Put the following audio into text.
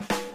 you